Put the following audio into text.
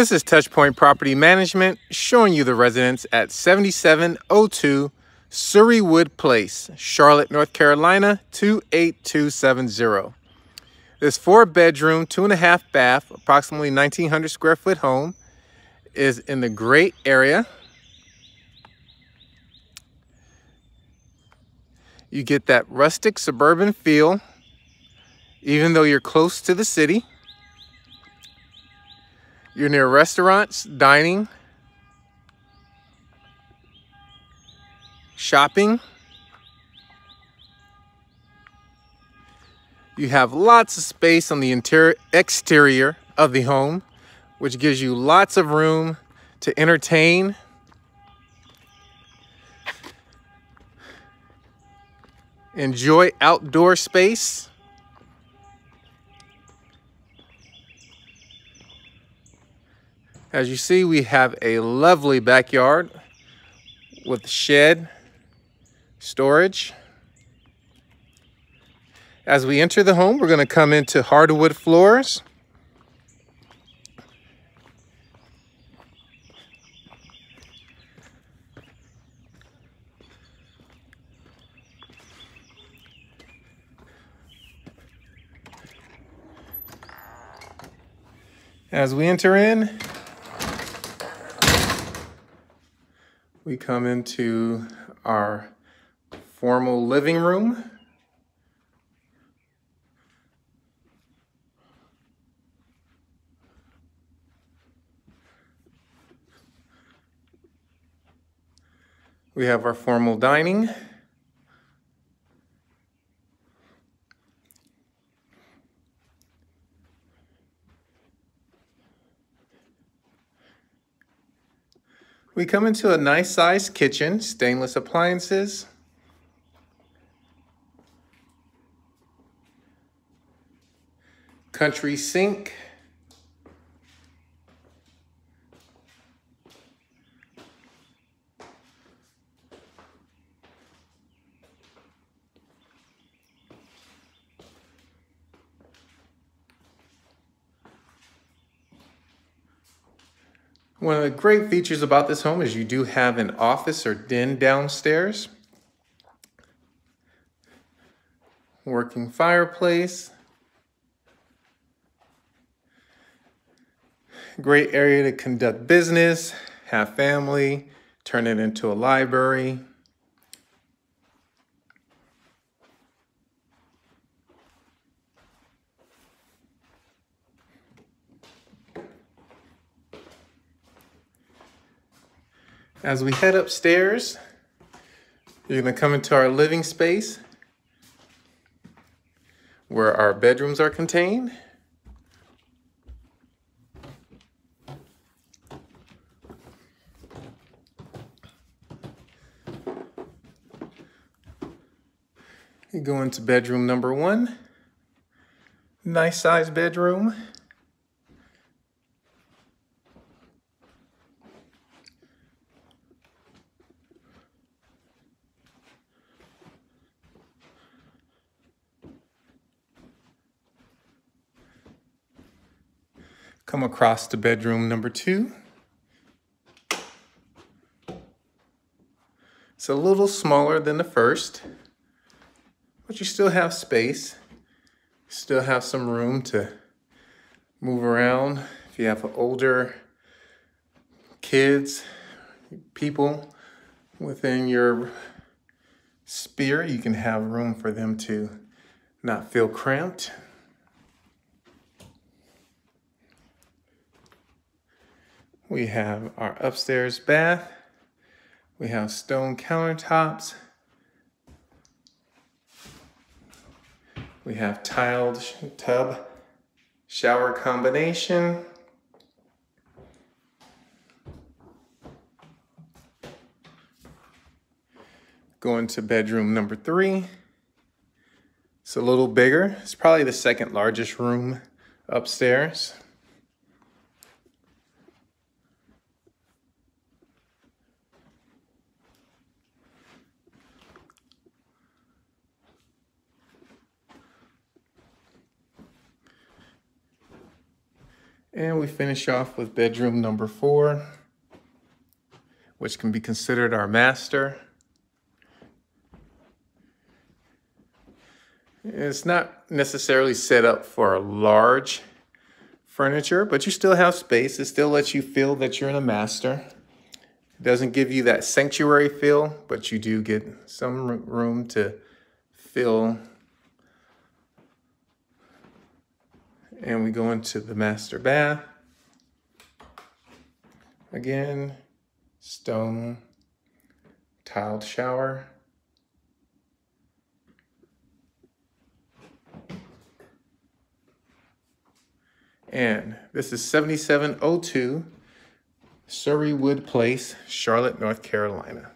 This is Touchpoint Property Management showing you the residence at 7702 Surreywood Place, Charlotte, North Carolina 28270. This four bedroom, two and a half bath, approximately 1900 square foot home is in the great area. You get that rustic suburban feel, even though you're close to the city. You're near restaurants, dining, shopping. You have lots of space on the interior, exterior of the home, which gives you lots of room to entertain. Enjoy outdoor space. As you see, we have a lovely backyard with shed, storage. As we enter the home, we're gonna come into hardwood floors. As we enter in, we come into our formal living room. We have our formal dining. We come into a nice sized kitchen, stainless appliances. Country sink. One of the great features about this home is you do have an office or den downstairs. Working fireplace. Great area to conduct business, have family, turn it into a library. As we head upstairs, you're gonna come into our living space where our bedrooms are contained. You go into bedroom number one. Nice size bedroom. Come across to bedroom number two. It's a little smaller than the first, but you still have space. Still have some room to move around. If you have older kids, people within your sphere, you can have room for them to not feel cramped. We have our upstairs bath. We have stone countertops. We have tiled tub shower combination. Going to bedroom number three. It's a little bigger. It's probably the second largest room upstairs. And we finish off with bedroom number four, which can be considered our master. It's not necessarily set up for a large furniture, but you still have space. It still lets you feel that you're in a master. It doesn't give you that sanctuary feel, but you do get some room to feel. And we go into the master bath. Again, stone tiled shower. And this is 7702 Surreywood Place, Charlotte, North Carolina.